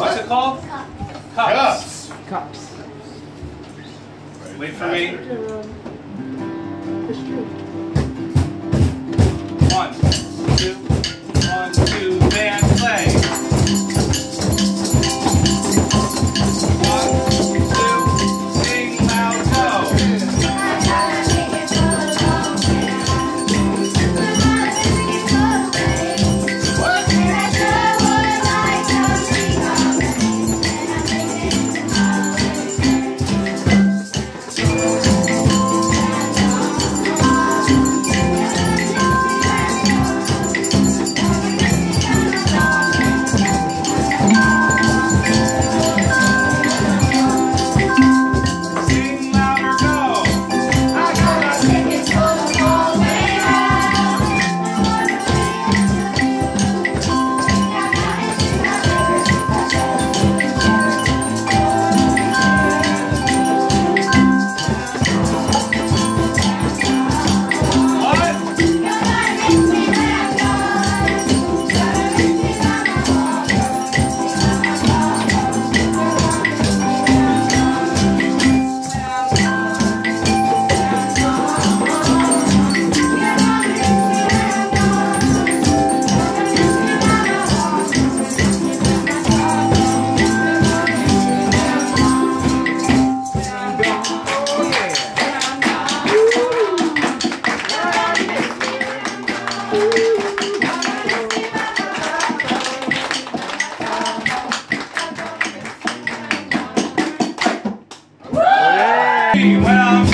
What's it called? Cups. Cups. Cups. Wait for me. Well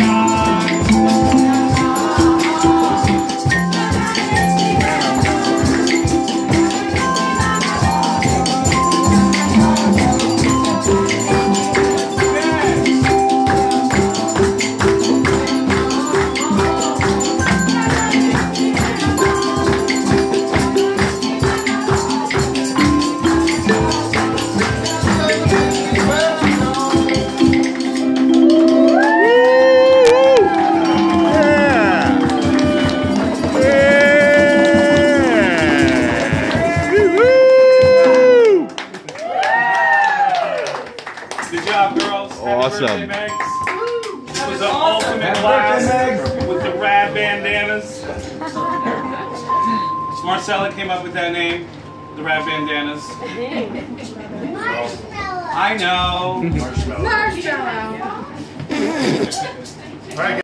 Awesome. birthday, Megs. That was the ultimate class with the rad bandanas. Marcella came up with that name, the rad bandanas. I know. Marshmallow. Marshmallow. All right,